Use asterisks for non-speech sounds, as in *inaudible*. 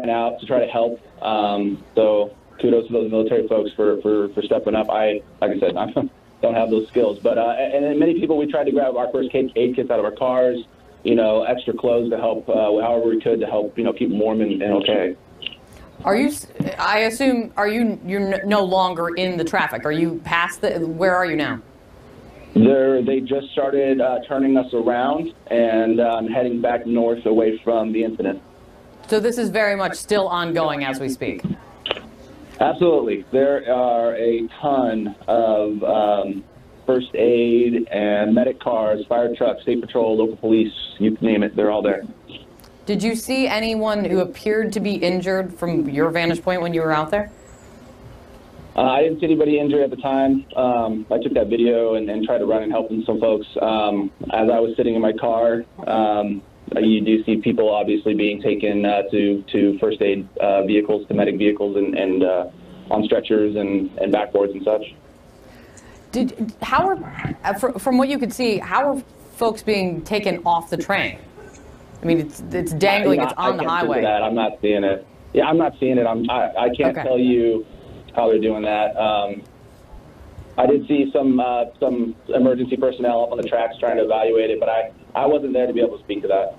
ran out to try to help. Um, so kudos to those military folks for, for, for stepping up. I, like I said, *laughs* I don't have those skills, but uh, and then many people we tried to grab our first aid kits out of our cars. You know, extra clothes to help, uh, however we could to help, you know, keep them warm and, and okay. Are you? I assume. Are you? You're no longer in the traffic. Are you past the? Where are you now? They're, they just started uh, turning us around and um, heading back north away from the incident. So this is very much still ongoing as we speak. Absolutely. There are a ton of um, first aid and medic cars, fire trucks, state patrol, local police, you can name it, they're all there. Did you see anyone who appeared to be injured from your vantage point when you were out there? Uh, I didn't see anybody injured at the time. Um, I took that video and, and, tried to run and help some folks. Um, as I was sitting in my car, um, you do see people obviously being taken uh, to to first aid uh, vehicles, to medic vehicles, and, and uh, on stretchers and, and backboards and such. Did how are uh, from what you could see, how are folks being taken off the train? I mean, it's it's dangling, not, it's on the highway. That. I'm not seeing it. Yeah, I'm not seeing it. I'm I, I can't okay. tell you how they're doing that. Um, I did see some uh, some emergency personnel up on the tracks trying to evaluate it, but I, I wasn't there to be able to speak to that.